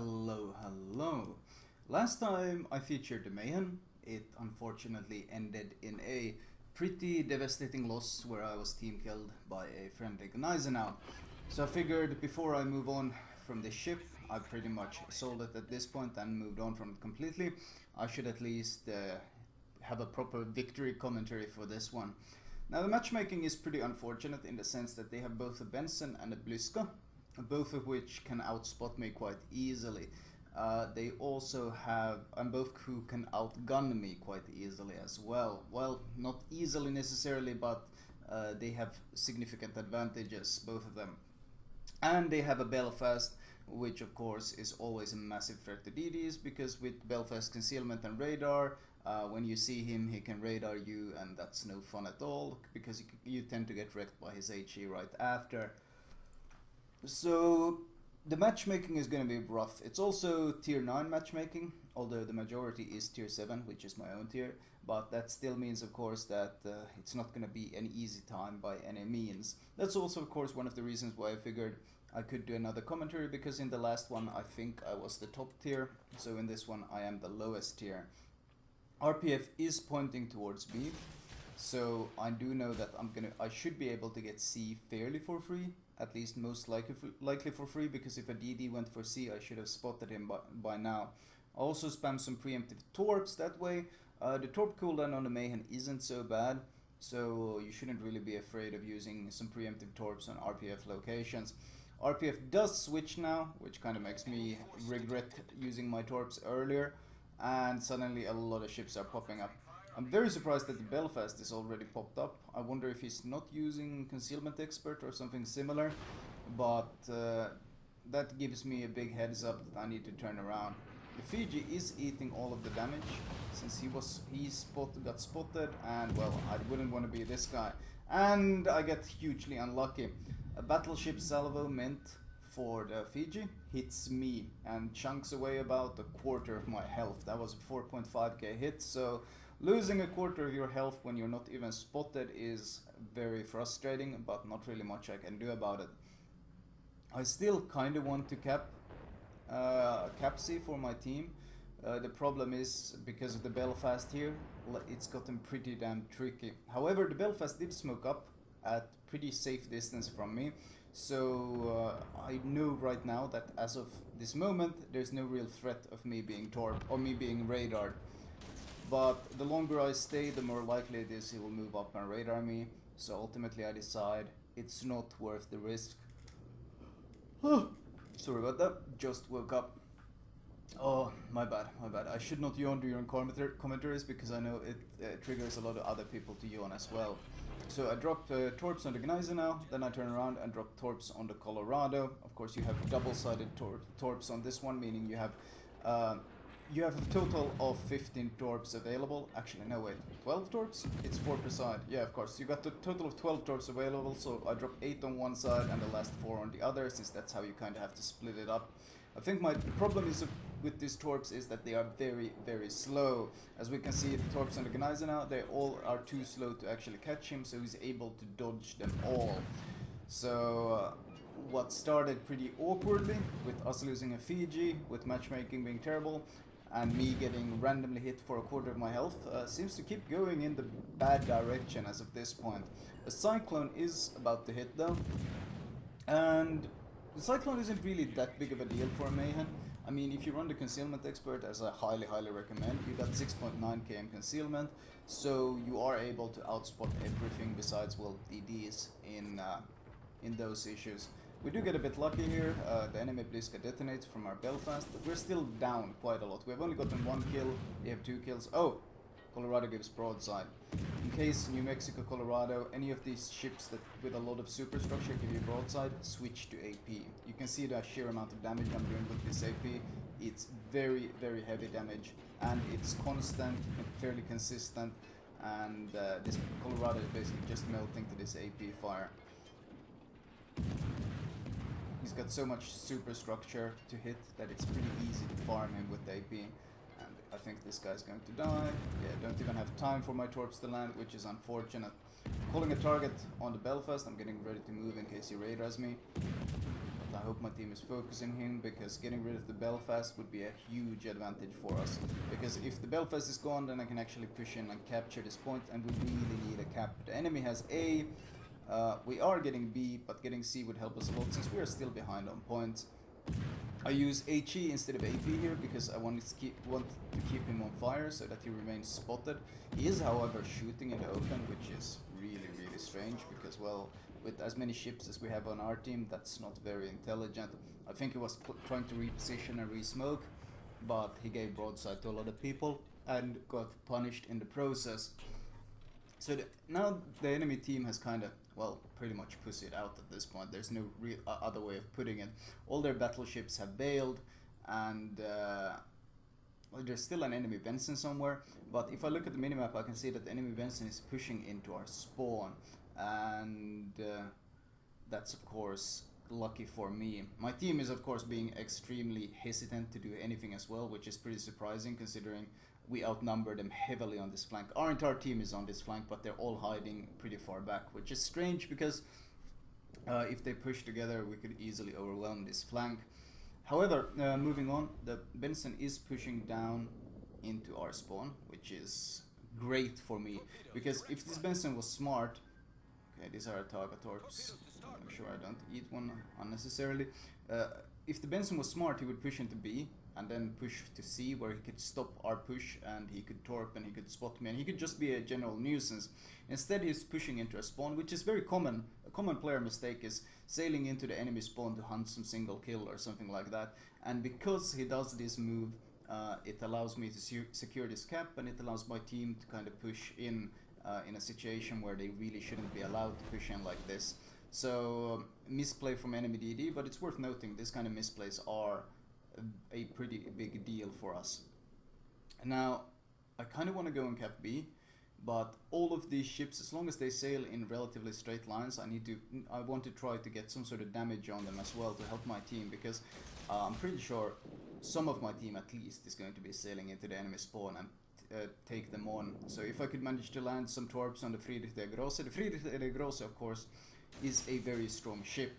Hello, hello. Last time I featured the Mahan, it unfortunately ended in a pretty devastating loss where I was team killed by a friendly Gneisenau. So I figured before I move on from this ship, I pretty much sold it at this point and moved on from it completely. I should at least uh, have a proper victory commentary for this one. Now the matchmaking is pretty unfortunate in the sense that they have both a Benson and a Bliska, both of which can outspot me quite easily. Uh, they also have, and both who can outgun me quite easily as well. Well, not easily necessarily, but uh, they have significant advantages, both of them. And they have a Belfast, which of course is always a massive threat to DDs, because with Belfast concealment and radar, uh, when you see him, he can radar you, and that's no fun at all because you, you tend to get wrecked by his HE right after. So the matchmaking is going to be rough. It's also tier 9 matchmaking, although the majority is tier 7, which is my own tier. But that still means, of course, that uh, it's not going to be an easy time by any means. That's also, of course, one of the reasons why I figured I could do another commentary, because in the last one I think I was the top tier, so in this one I am the lowest tier. RPF is pointing towards B, so I do know that I'm gonna I should be able to get C fairly for free, at least most likely for, likely for free because if a DD went for C, I should have spotted him by, by now. Also spam some preemptive torps that way. Uh, the torp cooldown on the Mahan isn't so bad, so you shouldn't really be afraid of using some preemptive torps on RPF locations. RPF does switch now, which kind of makes me regret using my torps earlier and suddenly a lot of ships are popping up. I'm very surprised that the Belfast is already popped up. I wonder if he's not using Concealment Expert or something similar, but uh, that gives me a big heads up that I need to turn around. The Fiji is eating all of the damage since he was he spot got spotted and well I wouldn't want to be this guy and I get hugely unlucky. A battleship salvo meant for the Fiji hits me and chunks away about a quarter of my health. That was a 4.5k hit, so losing a quarter of your health when you're not even spotted is very frustrating, but not really much I can do about it. I still kind of want to cap uh, C for my team. Uh, the problem is, because of the Belfast here, it's gotten pretty damn tricky. However, the Belfast did smoke up at pretty safe distance from me, so uh, I know right now that as of this moment, there's no real threat of me being torped or me being radared. But the longer I stay, the more likely it is he will move up and radar me. So ultimately I decide it's not worth the risk. Sorry about that, just woke up. Oh, my bad, my bad. I should not yawn during commentaries because I know it uh, triggers a lot of other people to yawn as well. So I drop uh, Torps on the Gneisenau, then I turn around and drop Torps on the Colorado. Of course you have double-sided tor Torps on this one, meaning you have uh, you have a total of 15 Torps available. Actually, no wait, 12 Torps? It's 4 per side. Yeah, of course. You got the total of 12 Torps available, so I drop 8 on one side and the last 4 on the other, since that's how you kind of have to split it up. I think my problem is with these torps is that they are very, very slow. As we can see, the torps on the now. they all are too slow to actually catch him, so he's able to dodge them all. So, uh, what started pretty awkwardly, with us losing a Fiji, with matchmaking being terrible, and me getting randomly hit for a quarter of my health, uh, seems to keep going in the bad direction as of this point. A Cyclone is about to hit though, and the Cyclone isn't really that big of a deal for a Mahan. I mean, if you run the Concealment Expert, as I highly, highly recommend, you got 6.9 km concealment, so you are able to outspot everything besides, well, DDs in, uh, in those issues. We do get a bit lucky here, uh, the enemy Bliska detonates from our Belfast, but we're still down quite a lot. We've only gotten one kill, they have two kills. Oh, Colorado gives broadside. In case New Mexico, Colorado, any of these ships that with a lot of superstructure give you broadside, switch to AP. You can see the sheer amount of damage I'm doing with this AP. It's very, very heavy damage and it's constant fairly consistent and uh, this Colorado is basically just melting to this AP fire. He's got so much superstructure to hit that it's pretty easy to farm him with AP. And I think this guy's going to die. Yeah, don't even have time for my torps to land, which is unfortunate. Calling a target on the Belfast, I'm getting ready to move in case he radars me. But I hope my team is focusing him because getting rid of the Belfast would be a huge advantage for us. Because if the Belfast is gone, then I can actually push in and capture this point, and we really need a cap. The enemy has A, uh, we are getting B, but getting C would help us a lot since we are still behind on points. I use HE instead of AP here because I want to keep want to keep him on fire so that he remains spotted. He is, however, shooting in the open, which is really really strange because well, with as many ships as we have on our team, that's not very intelligent. I think he was trying to reposition and re-smoke, but he gave broadside to a lot of people and got punished in the process. So the, now the enemy team has kind of well, pretty much pussied out at this point. There's no real uh, other way of putting it. All their battleships have bailed, and uh, well, there's still an enemy Benson somewhere. But if I look at the minimap, I can see that the enemy Benson is pushing into our spawn, and uh, that's of course lucky for me. My team is of course being extremely hesitant to do anything as well, which is pretty surprising considering we outnumber them heavily on this flank. Our entire team is on this flank, but they're all hiding pretty far back, which is strange because uh, if they push together, we could easily overwhelm this flank. However, uh, moving on, the Benson is pushing down into our spawn, which is great for me, because if this Benson was smart, okay, these are target torps, I'm sure I don't eat one unnecessarily. Uh, if the Benson was smart, he would push into B, and then push to C where he could stop our push and he could torp and he could spot me and he could just be a general nuisance. Instead he's pushing into a spawn which is very common. A common player mistake is sailing into the enemy spawn to hunt some single kill or something like that and because he does this move uh, it allows me to secure this cap and it allows my team to kind of push in uh, in a situation where they really shouldn't be allowed to push in like this. So misplay from enemy DD but it's worth noting this kind of misplays are a pretty big deal for us. Now, I kind of want to go in Cap B, but all of these ships, as long as they sail in relatively straight lines, I need to, I want to try to get some sort of damage on them as well to help my team, because uh, I'm pretty sure some of my team at least is going to be sailing into the enemy spawn and uh, take them on. So if I could manage to land some torps on the Friedrich der Grosse, the Friedrich der Grosse of course is a very strong ship,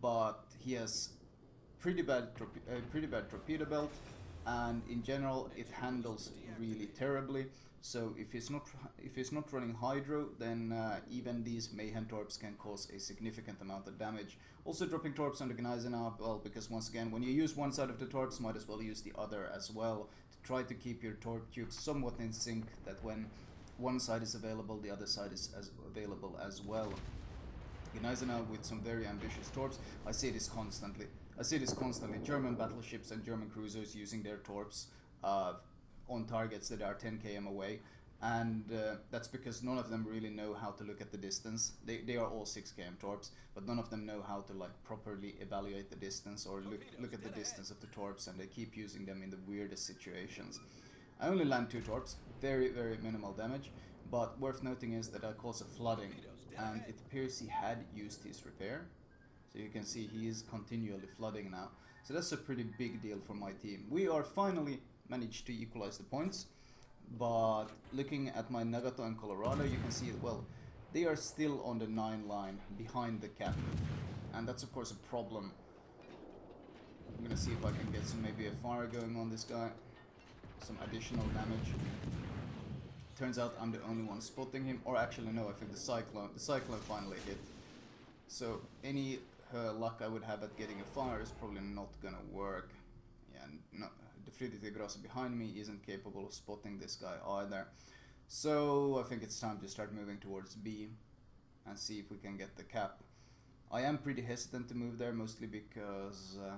but he has pretty bad, uh, pretty bad torpedo belt, and in general it handles really terribly. So if it's not if it's not running hydro, then uh, even these Mahan torps can cause a significant amount of damage. Also dropping torps on the Gneisenau, well, because once again, when you use one side of the torps, might as well use the other as well to try to keep your torp tubes somewhat in sync. That when one side is available, the other side is as available as well. Gneisenau with some very ambitious torps. I see this constantly. I see this constantly. German battleships and German cruisers using their torps uh, on targets that are 10 km away. And uh, that's because none of them really know how to look at the distance. They, they are all 6 km torps, but none of them know how to like properly evaluate the distance or look, look at the distance of the torps and they keep using them in the weirdest situations. I only land 2 torps, very very minimal damage, but worth noting is that I cause a flooding and it appears he had used his repair so you can see he is continually flooding now. So that's a pretty big deal for my team. We are finally managed to equalize the points. But looking at my Nagato and Colorado, you can see, well, they are still on the 9 line behind the cap. And that's of course a problem. I'm gonna see if I can get some maybe a fire going on this guy. Some additional damage. Turns out I'm the only one spotting him. Or actually no, I think the Cyclone, the Cyclone finally hit. So any uh, luck I would have at getting a fire is probably not gonna work. Yeah, no, the Friedrich Grosse behind me isn't capable of spotting this guy either. So I think it's time to start moving towards B and see if we can get the cap. I am pretty hesitant to move there, mostly because uh,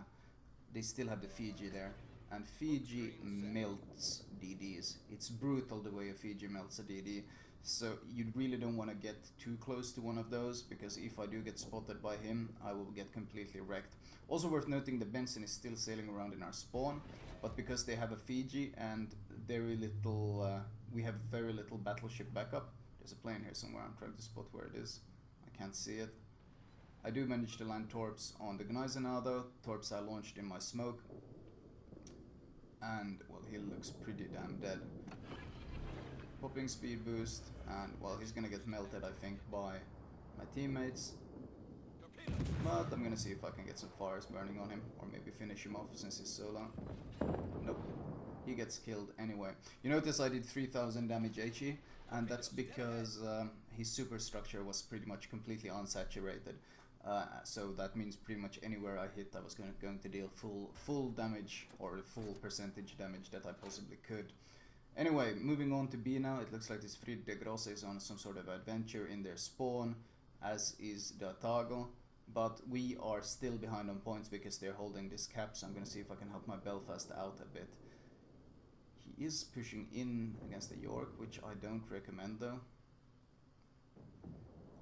they still have the Fiji there. And Fiji melts DDs. It's brutal the way a Fiji melts a DD. So you really don't want to get too close to one of those because if I do get spotted by him, I will get completely wrecked. Also worth noting the Benson is still sailing around in our spawn, but because they have a Fiji and very little, uh, we have very little battleship backup. There's a plane here somewhere, I'm trying to spot where it is. I can't see it. I do manage to land torps on the Gneisenau though, torps I launched in my smoke. And, well, he looks pretty damn dead. Popping speed boost, and well, he's gonna get melted, I think, by my teammates. But I'm gonna see if I can get some fires burning on him, or maybe finish him off since he's so low. Nope. He gets killed anyway. You notice I did 3000 damage HE, and that's because um, his superstructure was pretty much completely unsaturated. Uh, so that means pretty much anywhere I hit I was going to, going to deal full full damage or full percentage damage that I possibly could. Anyway, moving on to B now, it looks like this Fried de Grosse is on some sort of adventure in their spawn, as is Datago, but we are still behind on points because they're holding this cap, so I'm going to see if I can help my Belfast out a bit. He is pushing in against the York, which I don't recommend though.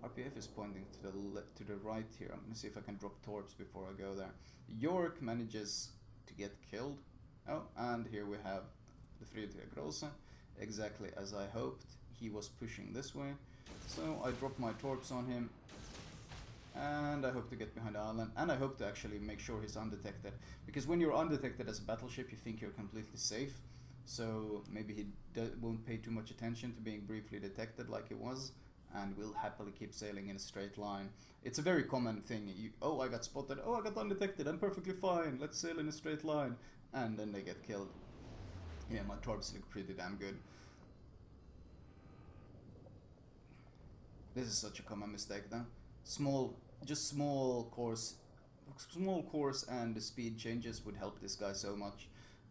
RPF is pointing to the to the right here. I'm gonna see if I can drop torps before I go there. York manages to get killed. Oh, and here we have the Friedrich Grosse, exactly as I hoped. He was pushing this way, so I drop my torps on him, and I hope to get behind the island, and I hope to actually make sure he's undetected. Because when you're undetected as a battleship, you think you're completely safe, so maybe he won't pay too much attention to being briefly detected like he was, and will happily keep sailing in a straight line. It's a very common thing. You, oh, I got spotted. Oh, I got undetected. I'm perfectly fine. Let's sail in a straight line. And then they get killed. Yeah, my torps look pretty damn good. This is such a common mistake though. Small, just small course, small course and the speed changes would help this guy so much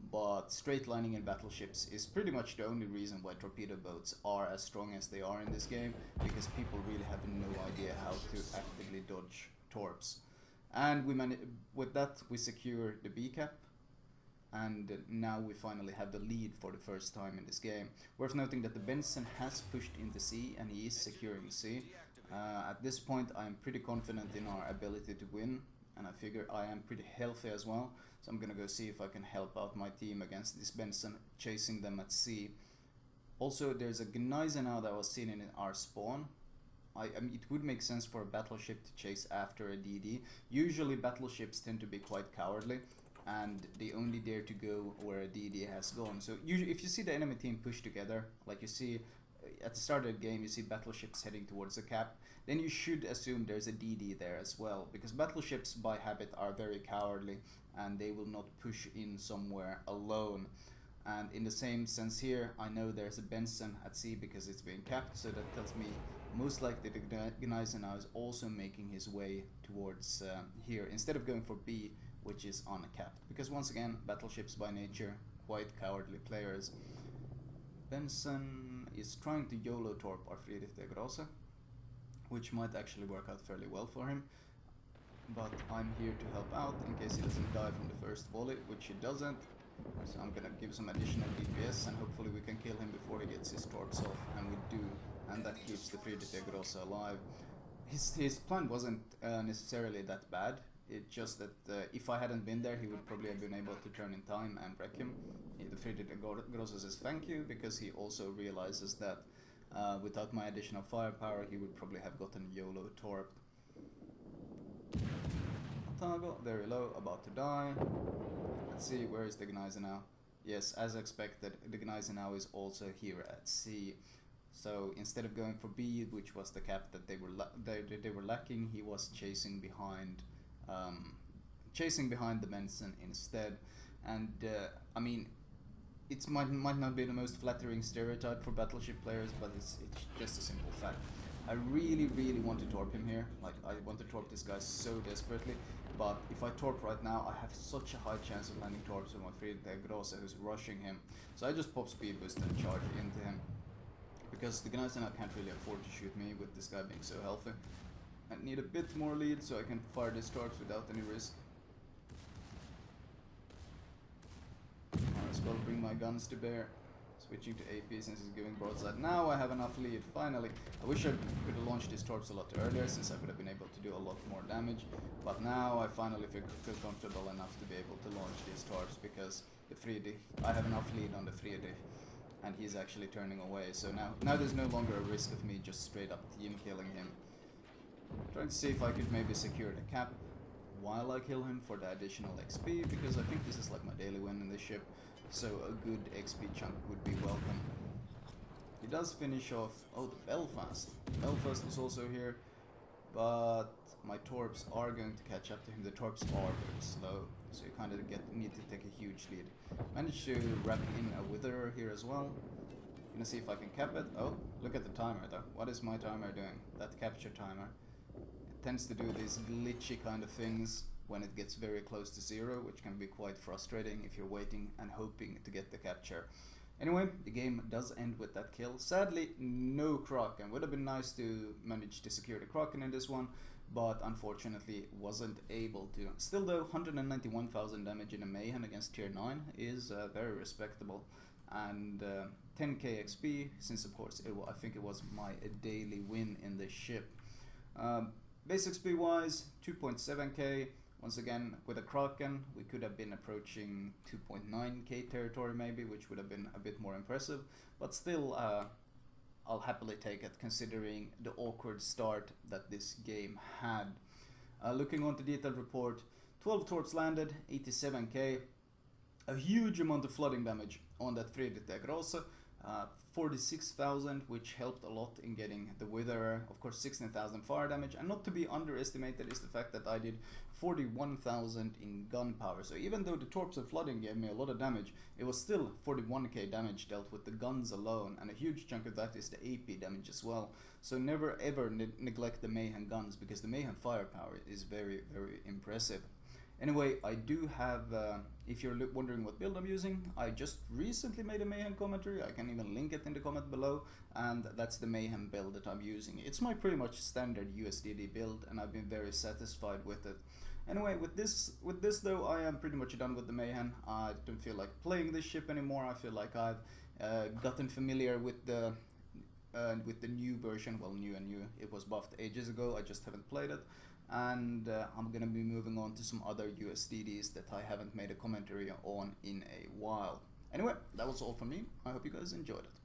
but straight lining in battleships is pretty much the only reason why torpedo boats are as strong as they are in this game, because people really have no idea how to actively dodge torps. And we with that we secure the B cap, and now we finally have the lead for the first time in this game. Worth noting that the Benson has pushed into C and he is securing C. Uh, at this point I am pretty confident in our ability to win, and I figure I am pretty healthy as well. So I'm gonna go see if I can help out my team against this Benson, chasing them at C. Also, there's a Gneisenau that was seen in our spawn. I, I mean, it would make sense for a battleship to chase after a DD. Usually battleships tend to be quite cowardly and they only dare to go where a DD has gone. So usually if you see the enemy team push together, like you see uh, at the start of the game you see battleships heading towards the cap, then you should assume there's a DD there as well, because battleships by habit are very cowardly and they will not push in somewhere alone. And in the same sense here, I know there's a Benson at C because it's being capped, so that tells me most likely the Gneisenau is also making his way towards uh, here, instead of going for B, which is uncapped. Because once again, battleships by nature, quite cowardly players. Benson is trying to YOLO torp our Friedrich de Grosse, which might actually work out fairly well for him but I'm here to help out in case he doesn't die from the first volley, which he doesn't. So I'm gonna give some additional DPS and hopefully we can kill him before he gets his torps off, and we do, and that keeps the Friedrich de Grosse alive. His, his plan wasn't uh, necessarily that bad, it's just that uh, if I hadn't been there, he would probably have been able to turn in time and wreck him. The Friedrich Grosse says thank you, because he also realizes that uh, without my additional firepower, he would probably have gotten YOLO torp Target, very low, about to die. Let's see, where is the Gneisenau? Yes, as expected, the Gneisenau is also here at C. So instead of going for B, which was the cap that they were they, they were lacking, he was chasing behind, um, chasing behind the Benson instead. And uh, I mean, it might might not be the most flattering stereotype for Battleship players, but it's it's just a simple fact. I really, really want to torp him here. Like, I want to torp this guy so desperately. But if I torp right now, I have such a high chance of landing torps with my Friedrich Grosse who's rushing him. So I just pop speed boost and charge into him. Because the Gneisenau can't really afford to shoot me with this guy being so healthy. I need a bit more lead so I can fire this torps without any risk. Might as well bring my guns to bear. Switching to AP since he's giving broadside. Now I have enough lead, finally. I wish I could have launched these torps a lot earlier since I would have been able to do a lot more damage. But now I finally feel, comfortable enough to be able to launch these torps because the Friedrich, I have enough lead on the Friedrich and he's actually turning away. So now, now there's no longer a risk of me just straight up team killing him. Trying to see if I could maybe secure the cap while I kill him for the additional XP because I think this is like my daily win in this ship so a good XP chunk would be welcome. He does finish off, oh the Belfast. Belfast was also here. but my torps are going to catch up to him. The torps are very slow, so you kind of get need to take a huge lead. Managed to wrap in a Witherer here as well. Gonna see if I can cap it. Oh, look at the timer though. What is my timer doing? That capture timer. Tends to do these glitchy kind of things when it gets very close to zero, which can be quite frustrating if you're waiting and hoping to get the capture. Anyway, the game does end with that kill. Sadly, no Kraken. Would have been nice to manage to secure the Kraken in this one, but unfortunately wasn't able to. Still though, 191,000 damage in a Mahan against tier 9 is uh, very respectable. And uh, 10k XP, since of course it, I think it was my daily win in this ship. Um, base XP wise, 2.7k. Once again, with a Kraken, we could have been approaching 2.9k territory maybe, which would have been a bit more impressive. But still, uh, I'll happily take it considering the awkward start that this game had. Uh, looking on the detailed report, 12 torps landed, 87k, a huge amount of flooding damage on that Friedrich der Grosse, uh, 46,000 which helped a lot in getting the Wither, of course 16,000 fire damage. And not to be underestimated is the fact that I did 41,000 in gunpowder. So even though the torps and flooding gave me a lot of damage it was still 41k damage dealt with the guns alone. And a huge chunk of that is the AP damage as well. So never ever ne neglect the Mahan guns because the Mahan firepower is very very impressive. Anyway, I do have, uh, if you're wondering what build I'm using, I just recently made a Mahan commentary, I can even link it in the comment below, and that's the Mahan build that I'm using. It's my pretty much standard USDD build, and I've been very satisfied with it. Anyway, with this with this though, I am pretty much done with the Mahan. I don't feel like playing this ship anymore, I feel like I've uh, gotten familiar with the uh, with the new version, well new and new, it was buffed ages ago, I just haven't played it and uh, I'm gonna be moving on to some other USDDs that I haven't made a commentary on in a while. Anyway, that was all from me. I hope you guys enjoyed it.